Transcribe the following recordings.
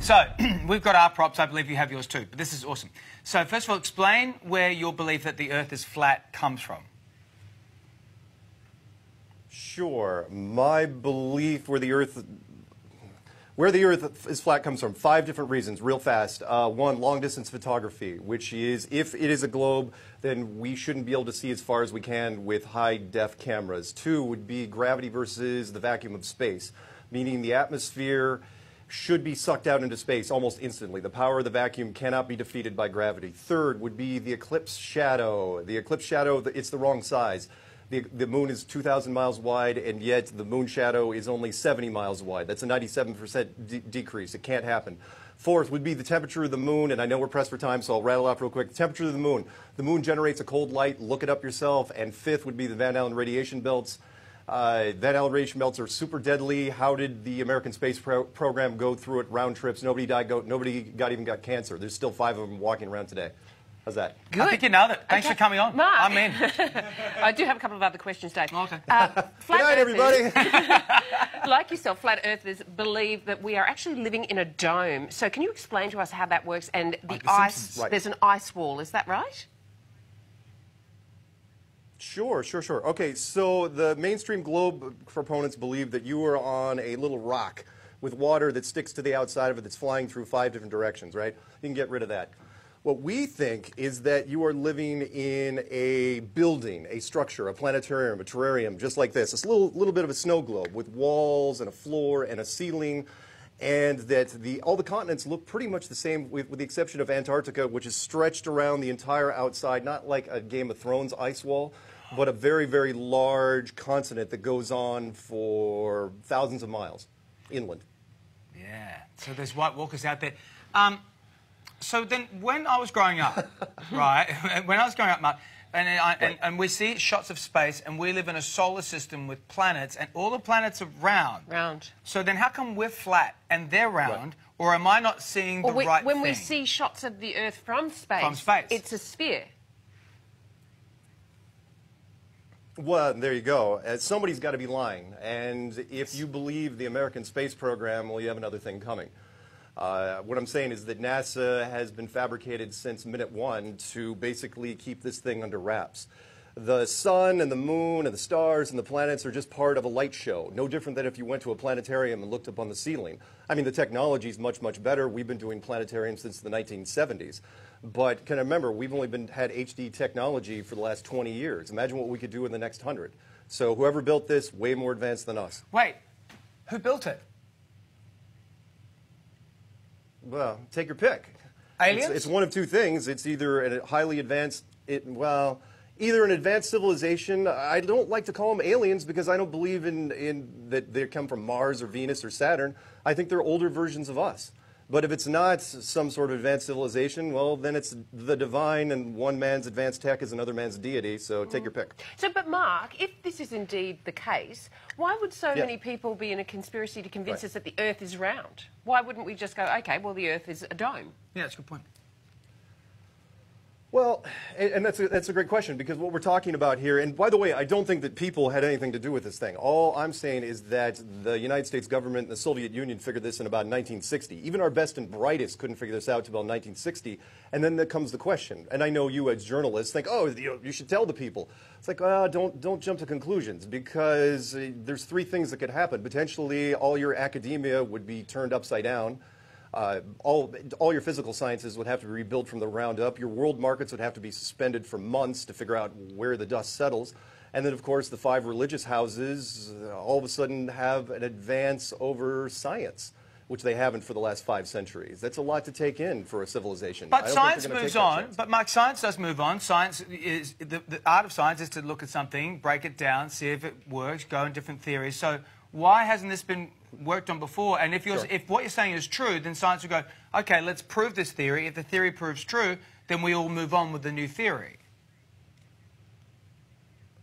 So, we've got our props. I believe you have yours too. But this is awesome. So, first of all, explain where your belief that the Earth is flat comes from. Sure. My belief where the Earth where the Earth is flat comes from five different reasons, real fast. Uh, one, long distance photography, which is if it is a globe, then we shouldn't be able to see as far as we can with high def cameras. Two would be gravity versus the vacuum of space, meaning the atmosphere should be sucked out into space almost instantly. The power of the vacuum cannot be defeated by gravity. Third would be the eclipse shadow. The eclipse shadow, it's the wrong size. The, the moon is 2,000 miles wide, and yet the moon shadow is only 70 miles wide. That's a 97% de decrease. It can't happen. Fourth would be the temperature of the moon, and I know we're pressed for time, so I'll rattle off real quick. The temperature of the moon. The moon generates a cold light. Look it up yourself. And fifth would be the Van Allen radiation belts. Uh, Van Allen radiation belts are super deadly. How did the American space pro program go through it? Round trips. Nobody died. Go, nobody got even got cancer. There's still five of them walking around today. How's that? Good. I think you nailed it. Thanks okay. for coming on. Mark. I'm in. I do have a couple of other questions, Dave. Okay. Uh, Good night, everybody. like yourself, flat earthers believe that we are actually living in a dome. So can you explain to us how that works? And the Like ice, Right. there's an ice wall, is that right? Sure, sure, sure. Okay, so the mainstream globe proponents believe that you are on a little rock with water that sticks to the outside of it that's flying through five different directions, right? You can get rid of that. What we think is that you are living in a building, a structure, a planetarium, a terrarium, just like this. It's a little, little bit of a snow globe with walls and a floor and a ceiling, and that the, all the continents look pretty much the same with, with the exception of Antarctica, which is stretched around the entire outside, not like a Game of Thrones ice wall, but a very, very large continent that goes on for thousands of miles inland. Yeah. So there's White Walkers out there. Um, so then, when I was growing up, right, when I was growing up, Mark, and, I, and, Right. and we see shots of space, and we live in a solar system with planets, and all the planets are round. Round. So then, how come we're flat and they're round, or am I not seeing the Or we, right when thing? we see shots of the Earth from space, From space. it's a sphere. Well, there you go. Uh, somebody's got to be lying. And if you believe the American space program, well, you have another thing coming. Uh, what I'm saying is that NASA has been fabricated since minute one to basically keep this thing under wraps. The sun and the moon and the stars and the planets are just part of a light show, no different than if you went to a planetarium and looked up on the ceiling. I mean, the technology is much, much better. We've been doing planetariums since the 1970s. But can I remember, we've only been, had HD technology for the last 20 years. Imagine what we could do in the next 100. So whoever built this, way more advanced than us. Wait, who built it? Well, take your pick. Aliens? It's, it's one of two things. It's either a highly advanced, it, well, either an advanced civilization. I don't like to call them aliens because I don't believe in, in that they come from Mars or Venus or Saturn. I think they're older versions of us. But if it's not some sort of advanced civilization, well, then it's the divine, and one man's advanced tech is another man's deity. So take your pick. So, but Mark, if this is indeed the case, why would so Yeah. many people be in a conspiracy to convince Right. us that the Earth is round? Why wouldn't we just go, okay, well, the Earth is a dome? Yeah, that's a good point. Well, and that's a, that's a great question because what we're talking about here, and by the way, I don't think that people had anything to do with this thing. All I'm saying is that the United States government and the Soviet Union figured this in about 1960. Even our best and brightest couldn't figure this out until about 1960. And then there comes the question, and I know you as journalists think, oh, you, should tell the people. It's like, well, don't, don't jump to conclusions because uh, there's three things that could happen. Potentially, all your academia would be turned upside down. Uh, all, all your physical sciences would have to be rebuilt from the ground up. Your world markets would have to be suspended for months to figure out where the dust settles. And then, of course, the five religious houses uh, all of a sudden have an advance over science, which they haven't for the last five centuries. That's a lot to take in for a civilization. But science moves on. But Mark, science does move on. Science is the, the art of science is to look at something, break it down, see if it works, go in different theories. So why hasn't this been worked on before? And if you're Sure. if what you're saying is true, then science will go, okay, let's prove this theory. If the theory proves true, then we all move on with the new theory.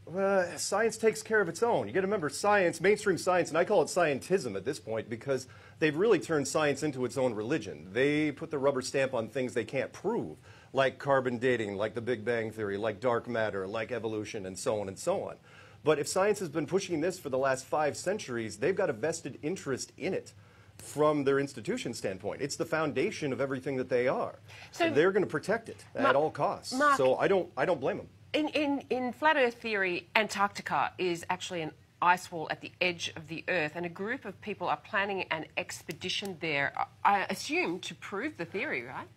Well, science takes care of its own. You got to remember, science, mainstream science, and I call it scientism at this point because they've really turned science into its own religion. They put the rubber stamp on things they can't prove, like carbon dating, like the Big Bang Theory, like dark matter, like evolution, and so on and so on. But if science has been pushing this for the last five centuries, they've got a vested interest in it. from their institution standpoint. It's the foundation of everything that they are. So- they're going to protect it Mark- at all costs. Mark- so I don't, I don't blame them. In, in, in flat Earth theory, Antarctica is actually an ice wall at the edge of the Earth, and a group of people are planning an expedition there, I assume, to prove the theory, right?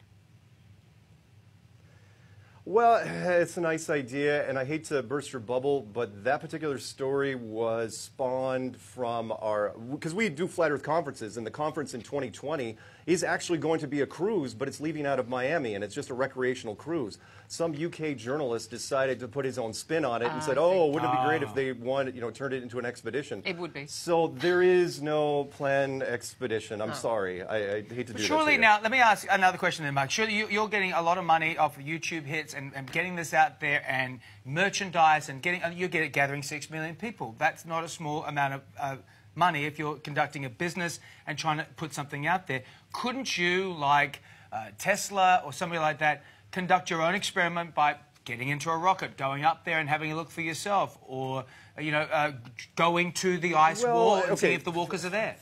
Well, it's a nice idea, and I hate to burst your bubble, but that particular story was spawned from our because we do flat Earth conferences, and the conference in 2020 is actually going to be a cruise, but it's leaving out of Miami, and it's just a recreational cruise. Some UK journalist decided to put his own spin on it and Ah, said, "Oh, wouldn't it be great if they wanted, you know, turned it into an expedition?" It would be. So there is no planned expedition. I'm sorry, I, I hate to do to Surely now, let me ask another question then, Mark. Surely you, you're getting a lot of money off of YouTube hits and, and getting this out there and merchandise and getting, and you're getting, gathering six million people. That's not a small amount of uh, money if you're conducting a business and trying to put something out there. Couldn't you, like uh, Tesla or somebody like that, conduct your own experiment by getting into a rocket, going up there and having a look for yourself, or you know, uh, going to the ice Well, wall and okay. seeing if the walkers are there?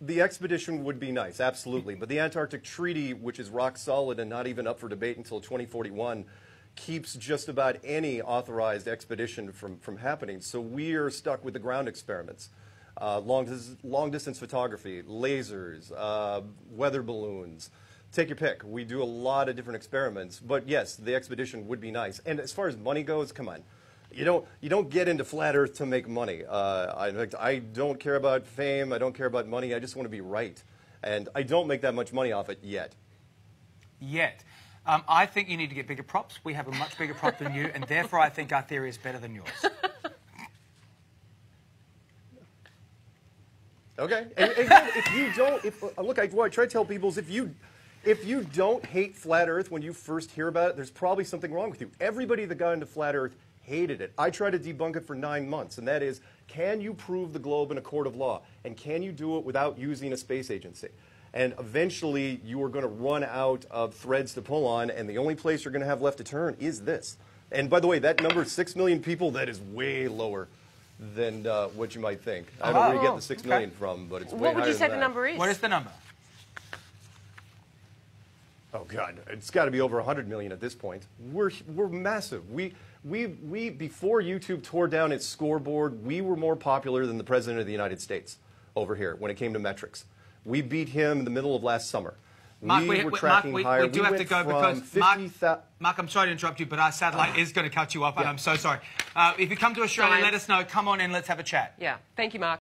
The expedition would be nice, absolutely. But the Antarctic Treaty, which is rock solid and not even up for debate until 2041, keeps just about any authorized expedition from, from happening. So we are stuck with the ground experiments. Uh, long, long distance photography, lasers, uh, weather balloons. Take your pick. We do a lot of different experiments. But yes, the expedition would be nice. And as far as money goes, come on. You don't, you don't get into flat Earth to make money. Uh, I, in fact, I don't care about fame. I don't care about money. I just want to be right. And I don't make that much money off it yet. yet. Um, I think you need to get bigger props. We have a much bigger prop than you, and therefore I think our theory is better than yours. Okay. And, and again, if you don't, if, uh, look, I, what I try to tell people is if you, if you don't hate flat Earth when you first hear about it, there's probably something wrong with you. Everybody that got into flat Earth hated it. I tried to debunk it for nine months, and that is, can you prove the globe in a court of law, and can you do it without using a space agency? And eventually, you are going to run out of threads to pull on, and the only place you're going to have left to turn is this. And by the way, that number, six million people, that is way lower than uh, what you might think. I don't know where you get the six okay. million from, but it's way What would you say the number is? What is the number? Oh God, it's got to be over 100 million at this point. We're we're massive. We we we before YouTube tore down its scoreboard, we were more popular than the president of the United States over here when it came to metrics. We beat him in the middle of last summer. Mark, we, we, were tracking Mark, we, higher. we do have to go because 50, Mark, Mark, I'm sorry to interrupt you, but our satellite is going to cut you off, and Yeah. I'm so sorry. Uh, if you come to Australia, Fine. let us know. Come on in, let's have a chat. Yeah. Thank you, Mark.